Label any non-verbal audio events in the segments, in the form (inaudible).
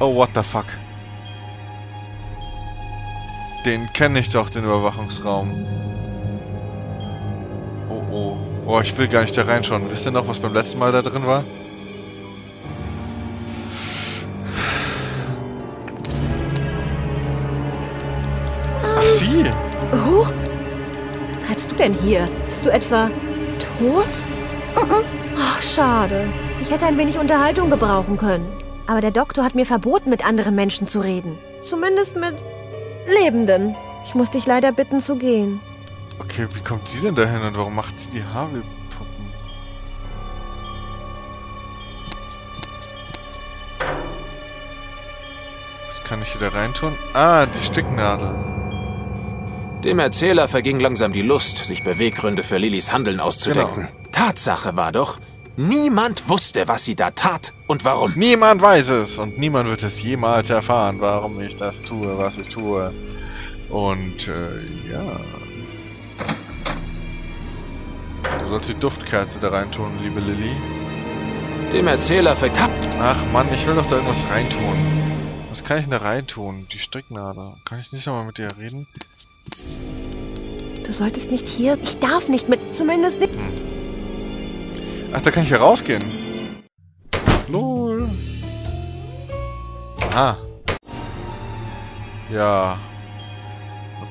Oh, what the fuck. Den kenne ich doch, den Überwachungsraum. Oh, oh. Oh, ich will gar nicht da reinschauen. Wisst ihr noch, was beim letzten Mal da drin war? Ach, sie! Huch! Was treibst du denn hier? Bist du etwa tot? (laughs) Ach, schade. Ich hätte ein wenig Unterhaltung gebrauchen können. Aber der Doktor hat mir verboten, mit anderen Menschen zu reden. Zumindest mit Lebenden. Ich muss dich leider bitten zu gehen. Okay, wie kommt sie denn dahin und warum macht sie die Harvey-Puppen? Was kann ich hier da reintun? Ah, die Sticknadel. Dem Erzähler verging langsam die Lust, sich Beweggründe für Lillys Handeln auszudenken. Tatsache war doch, niemand wusste, was sie da tat und warum. Niemand weiß es und niemand wird es jemals erfahren, warum ich das tue, was ich tue. Und, äh, ja... Du sollst die Duftkerze da reintun, liebe Lilly. Dem Erzähler vertappt. Ach Mann, ich will doch da irgendwas reintun. Was kann ich denn da reintun? Die Stricknadel. Kann ich nicht nochmal mit dir reden? Du solltest nicht hier... Ich darf nicht mit... Zumindest nicht... Ach, da kann ich hier rausgehen. Lol. Aha. Ja.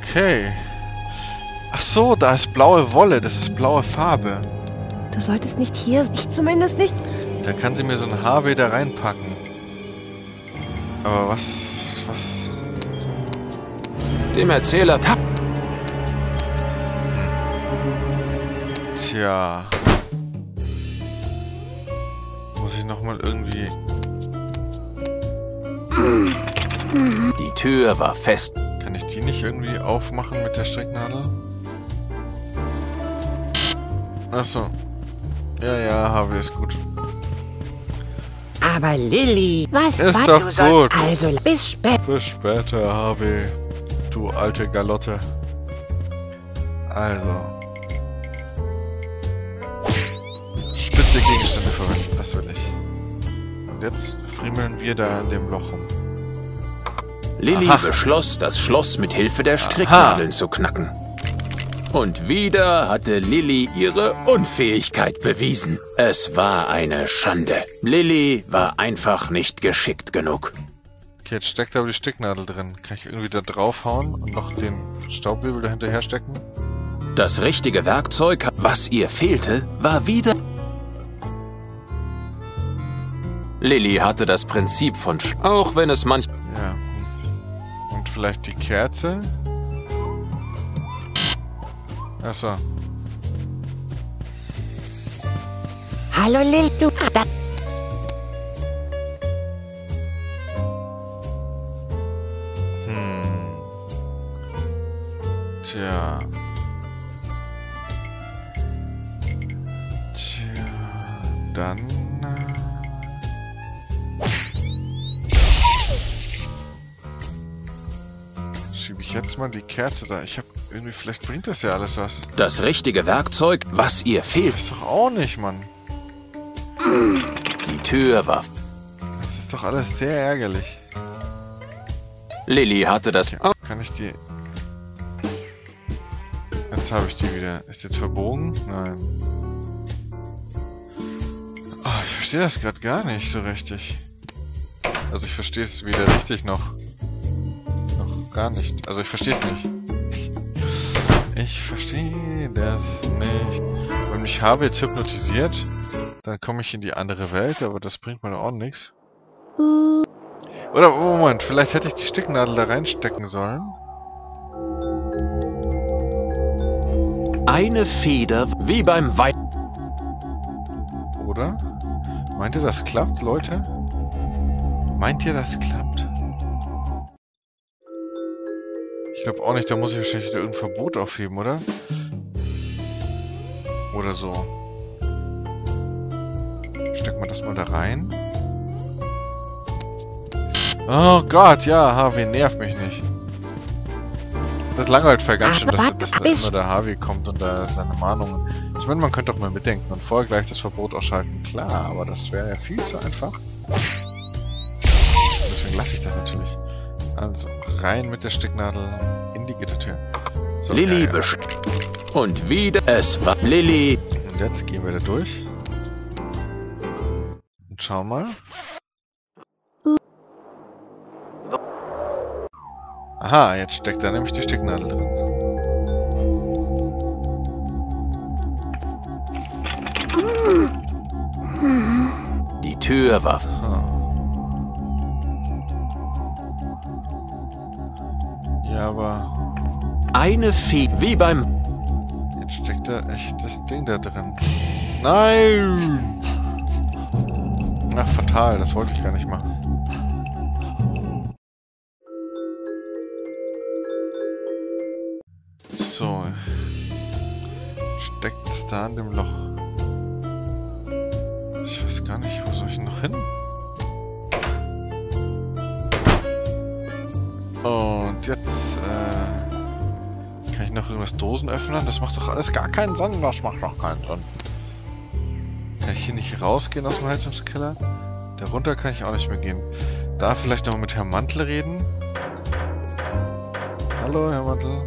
Okay. Ach so, da ist blaue Wolle. Das ist blaue Farbe. Du solltest nicht hier... Ich zumindest nicht... Da kann sie mir so ein HW da reinpacken. Aber was... Was... Dem Erzähler tappt. Tja. Nochmal irgendwie... Die Tür war fest. Kann ich die nicht irgendwie aufmachen mit der Stricknadel? Achso. Ja, ja, HW ist gut. Aber Lilly, was Ist war doch du soll... gut. Also, bis später. Bis später, HW. Du alte Galotte. Also. Und jetzt friemeln wir da in dem Loch rum. Lilly Aha. beschloss, das Schloss mit Hilfe der Stricknadeln zu knacken. Und wieder hatte Lilly ihre Unfähigkeit bewiesen. Es war eine Schande. Lilly war einfach nicht geschickt genug. Okay, jetzt steckt aber die Stecknadel drin. Kann ich irgendwie da draufhauen und noch den Staubwirbel dahinterher stecken? Das richtige Werkzeug, was ihr fehlte, war wieder... Lilly hatte das Prinzip von Sch auch wenn es manch... Ja. Und vielleicht die Kerze? Achso. Hallo Lilly, du... Da, Hm. Tja. Tja, dann... jetzt mal die Kerze da. Ich habe irgendwie, vielleicht bringt das ja alles was. Das richtige Werkzeug, was ihr fehlt. Ist doch auch nicht, Mann. Die Tür war... Das ist doch alles sehr ärgerlich. Lilly hatte das... Okay, kann ich die... Jetzt habe ich die wieder. Ist jetzt verbogen? Nein. Ah, ich verstehe das gerade gar nicht so richtig. Also ich verstehe es weder richtig noch... gar nicht. Also ich verstehe es nicht. Ich verstehe das nicht. Wenn mich habe jetzt hypnotisiert, dann komme ich in die andere Welt, aber das bringt mir doch auch nichts. Oder, Moment, vielleicht hätte ich die Sticknadel da reinstecken sollen. Eine Feder wie beim Wei... Oder? Meint ihr, das klappt, Leute? Meint ihr, das klappt? Ich glaube auch nicht, da muss ich wahrscheinlich irgendein Verbot aufheben, oder? Oder so. Stecken wir das mal da rein. Oh Gott, ja, Harvey, nervt mich nicht. Das langweilt voll ganz schön, dass, dass da immer der Harvey kommt und da seine Mahnungen... Ich meine, man könnte doch mal mitdenken und vorher gleich das Verbot ausschalten. Klar, aber das wäre ja viel zu einfach. Deswegen lasse ich das natürlich. Also, rein mit der Stecknadel in die Gittertür. So, Lilly ja, ja. besch... Und wieder... Es war... Lilly... Und jetzt gehen wir da durch. Und schauen mal. Aha, jetzt steckt da nämlich die Stecknadel drin. Die Tür war... aber Eine Fee... Wie beim... jetzt steckt da echt das Ding da drin. Nein! Ach, fatal, das wollte ich gar nicht machen. So. Steckt es da in dem Loch? Und jetzt, äh, kann ich noch irgendwas Dosen öffnen? Das macht doch alles gar keinen Sinn. Das macht doch keinen Sinn. Kann ich hier nicht rausgehen aus dem Heizungskeller? Darunter kann ich auch nicht mehr gehen. Da vielleicht noch mit Herrn Mantel reden? Hallo, Herr Mantel.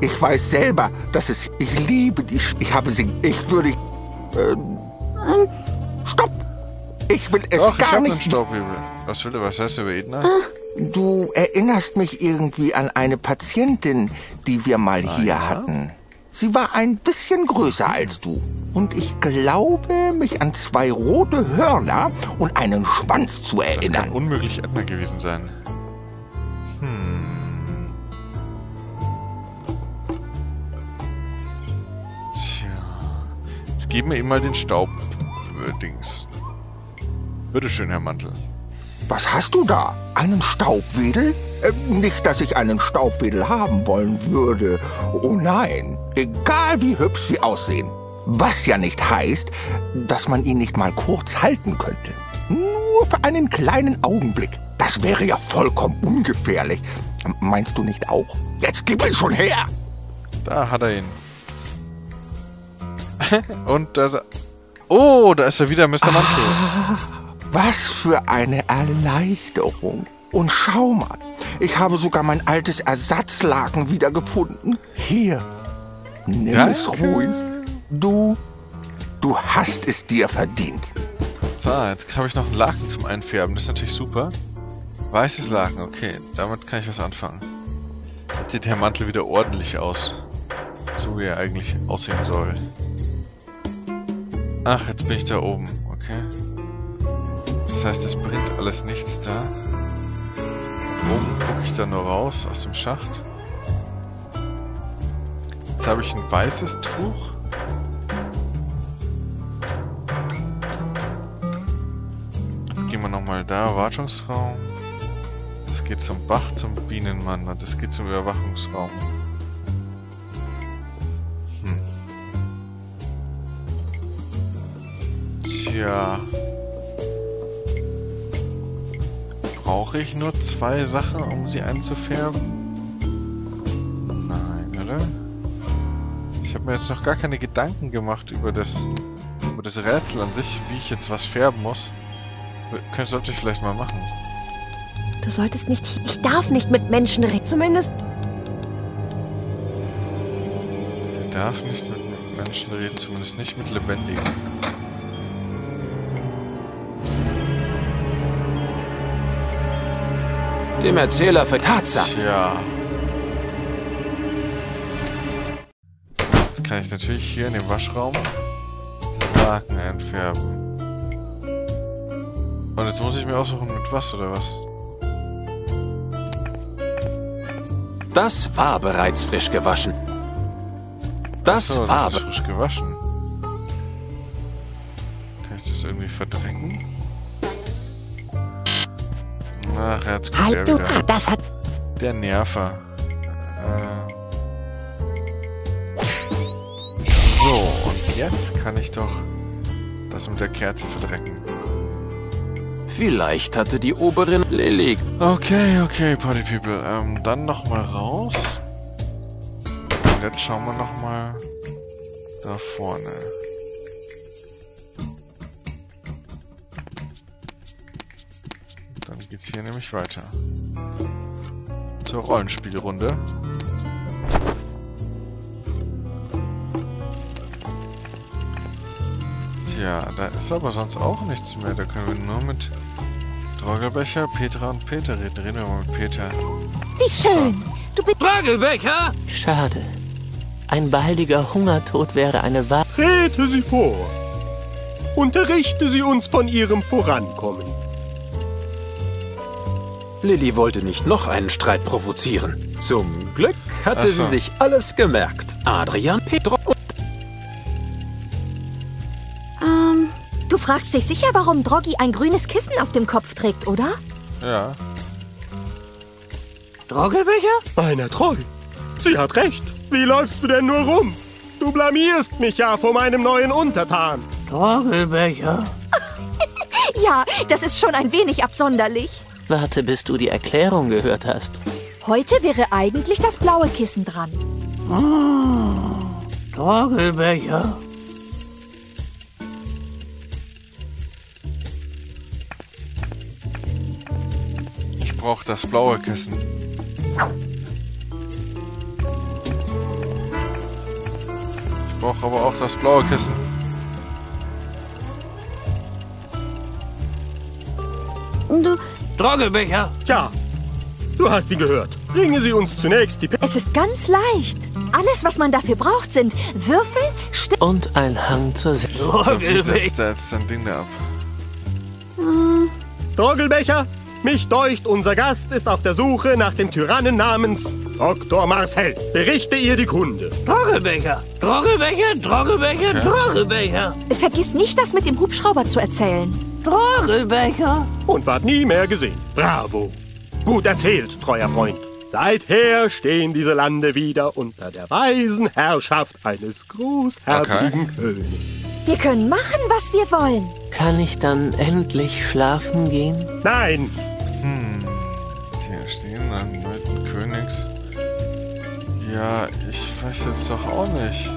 Ich weiß selber, dass es. Ich liebe die. Sch ich habe sie. Ich würde. Äh, stopp! Ich will es Doch, ich gar einen nicht. Staubhebel. Was will er? Was heißt über Edna? Du erinnerst mich irgendwie an eine Patientin, die wir mal hier ja? hatten. Sie war ein bisschen größer als du. Und ich glaube, mich an zwei rote Hörner und einen Schwanz zu Das kann erinnern. unmöglich Edna gewesen sein. Hm. Tja. Jetzt geben wir ihm mal den Staub-Dings. Bitteschön, Herr Mantel. Was hast du da? Einen Staubwedel? Äh, nicht, dass ich einen Staubwedel haben wollen würde. Oh nein, egal wie hübsch sie aussehen. Was ja nicht heißt, dass man ihn nicht mal kurz halten könnte. Nur für einen kleinen Augenblick. Das wäre ja vollkommen ungefährlich. Meinst du nicht auch? Jetzt gib ihn schon her! Da hat er ihn. (laughs) Und da ist er... Oh, da ist er wieder, Mr. Mantel. Was für eine Erleichterung. Und schau mal, ich habe sogar mein altes Ersatzlaken wiedergefunden. Hier, nimm es Danke. ruhig. Du, du hast es dir verdient. So, jetzt habe ich noch einen Laken zum Einfärben. Das ist natürlich super. Weißes Laken, okay. Damit kann ich was anfangen. Jetzt sieht der Mantel wieder ordentlich aus. So wie er eigentlich aussehen soll. Ach, jetzt bin ich da oben. Heißt, es bringt alles nichts da. Oben gucke ich da nur raus aus dem Schacht. Jetzt habe ich ein weißes Tuch. Jetzt gehen wir nochmal da, Wartungsraum. Das geht zum Bach, zum Bienenmann und das geht zum Überwachungsraum. Hm. Tja. Brauche ich nur zwei Sachen, um sie einzufärben? Nein, oder? Ich habe mir jetzt noch gar keine Gedanken gemacht über das, über das Rätsel an sich, wie ich jetzt was färben muss. Könnt, sollte ich vielleicht mal machen. Du solltest nicht... Ich darf nicht mit Menschen reden. Zumindest... Ich darf nicht mit Menschen reden, zumindest nicht mit Lebendigen. Dem Erzähler für Tatsache. Tja. Jetzt kann ich natürlich hier in dem Waschraum den Laken einfärben. Und jetzt muss ich mir aussuchen, mit was oder was? Das war bereits frisch gewaschen. Das So, war... das frisch gewaschen. Kann ich das irgendwie verdrängen? Ach, jetzt kommt Halt du, wieder. das hat. Der Nerver. Äh. So, und jetzt kann ich doch das mit der Kerze verdrecken. Vielleicht hatte die Oberin Lilly... Okay, okay, Party People. Ähm, dann nochmal raus. Und jetzt schauen wir nochmal da vorne. Dann geht's hier nämlich weiter. Zur Rollenspielrunde. Tja, da ist aber sonst auch nichts mehr. Da können wir nur mit Droggelbecher, Petra und Peter reden. Reden wir mal mit Peter. Wie schön. Du bist... Tragelbecher! Schade. Ein baldiger Hungertod wäre eine Wahl. Trete sie vor. Unterrichte sie uns von ihrem Vorankommen. Lilly wollte nicht noch einen Streit provozieren. Zum Glück hatte so. sie sich alles gemerkt. Adrian, Pedro und Ähm, du fragst dich sicher, warum Droggy ein grünes Kissen auf dem Kopf trägt, oder? Ja. Droggelbecher? Einer treu. Sie hat recht. Wie läufst du denn nur rum? Du blamierst mich ja vor meinem neuen Untertan. Droggelbecher? (laughs) Ja, das ist schon ein wenig absonderlich. Warte, bis du die Erklärung gehört hast. Heute wäre eigentlich das blaue Kissen dran. Droggelbecher? Ich brauche das blaue Kissen. Ich brauche aber auch das blaue Kissen. Du, Droggelbecher? Tja, du hast ihn gehört. Bringe sie uns zunächst die... Pe es ist ganz leicht. Alles, was man dafür braucht, sind Würfel, Sti Und ein Hang zur Se Wie Droggelbecher? setzt er jetzt sein Ding da ab? Droggelbecher, mich deucht, unser Gast ist auf der Suche nach dem Tyrannen namens Dr. Marcel. Berichte ihr die Kunde. Droggelbecher? Droggelbecher? Droggelbecher? Droggelbecher? Vergiss nicht, das mit dem Hubschrauber zu erzählen. Droggelbecher? Und ward nie mehr gesehen. Bravo. Gut erzählt, treuer Freund. Seither stehen diese Lande wieder unter der weisen Herrschaft eines großherzigen Königs. Wir können machen, was wir wollen. Kann ich dann endlich schlafen gehen? Nein, Hier stehen dann mit Königs. Ja, ich weiß jetzt doch auch nicht.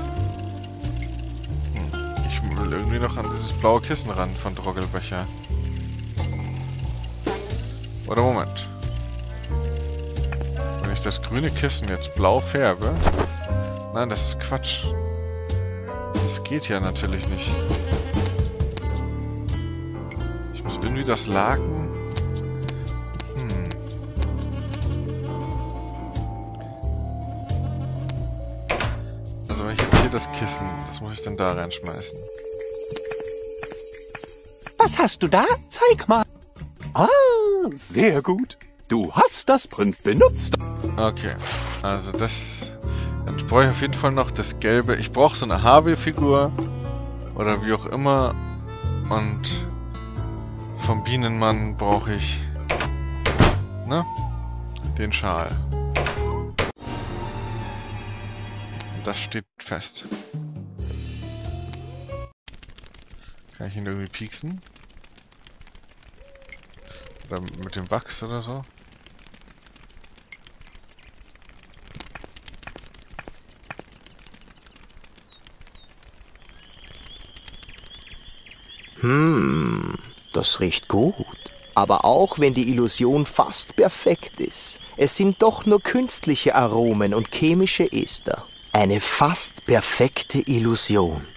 Irgendwie noch an dieses blaue Kissen ran von Droggelbecher. Oder Moment. Wenn ich das grüne Kissen jetzt blau färbe... Nein, das ist Quatsch. Das geht ja natürlich nicht. Ich muss irgendwie das Laken... Hm. Also wenn ich jetzt hier das Kissen, das muss ich dann da reinschmeißen. Was hast du da? Zeig mal. Ah, sehr gut. Du hast das Prinz benutzt. Okay, also das... Dann brauche ich auf jeden Fall noch das gelbe. Ich brauche so eine Harvey-Figur. Oder wie auch immer. Und vom Bienenmann brauche ich... Ne? Den Schal. Und das steht fest. Kann ich ihn irgendwie pieksen? Oder mit dem Wachs oder so? Das riecht gut. Aber auch wenn die Illusion fast perfekt ist, es sind doch nur künstliche Aromen und chemische Ester. Eine fast perfekte Illusion.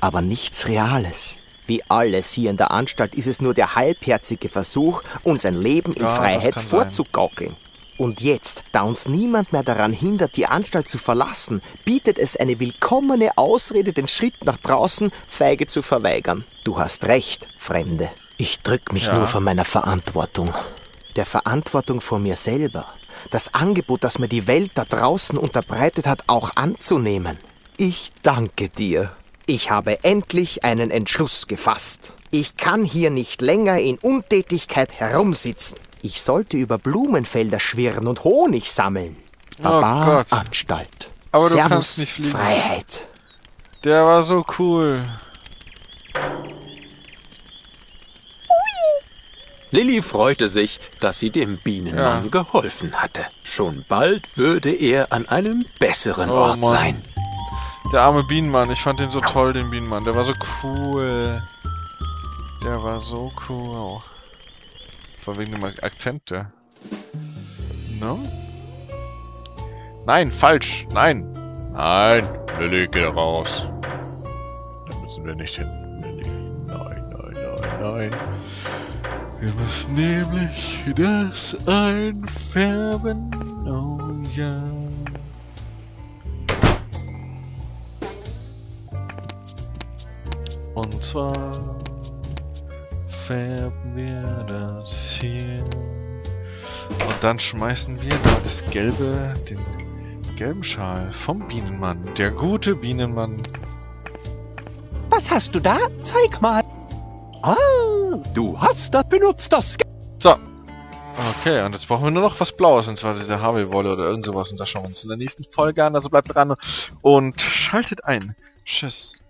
Aber nichts Reales. Wie alles hier in der Anstalt ist es nur der halbherzige Versuch, uns ein Leben in Ja, Freiheit sein. vorzugaukeln. Und jetzt, da uns niemand mehr daran hindert, die Anstalt zu verlassen, bietet es eine willkommene Ausrede, den Schritt nach draußen feige zu verweigern. Du hast recht, Fremde. Ich drück mich Ja. nur von meiner Verantwortung. Der Verantwortung vor mir selber. Das Angebot, das mir die Welt da draußen unterbreitet hat, auch anzunehmen. Ich danke dir. Ich habe endlich einen Entschluss gefasst. Ich kann hier nicht länger in Untätigkeit herumsitzen. Ich sollte über Blumenfelder schwirren und Honig sammeln. Baba Gott. Anstalt. Aber du Servus, kannst nicht fliegen. Freiheit. Der war so cool. Lilly freute sich, dass sie dem Bienenmann Ja. geholfen hatte. Schon bald würde er an einem besseren Oh Ort Mann. sein. Der arme Bienenmann, ich fand den so toll, den Bienenmann. Der war so cool. Der war so cool. war wegen dem Akzente. No? Nein, falsch. Nein. Nein. Lilly, geh raus. Da müssen wir nicht hin. Lilly. Nein, nein, nein, nein. Wir müssen nämlich das einfärben. Oh ja. Und zwar färben wir das hier. Und dann schmeißen wir da das gelbe, den gelben Schal vom Bienenmann. Der gute Bienenmann. Was hast du da? Zeig mal. Ah, du hast das benutzt, das... So. Okay, und jetzt brauchen wir nur noch was Blaues, und zwar diese Harvey-Wolle oder irgend sowas. Und das schauen wir uns in der nächsten Folge an. Also bleibt dran und schaltet ein. Tschüss.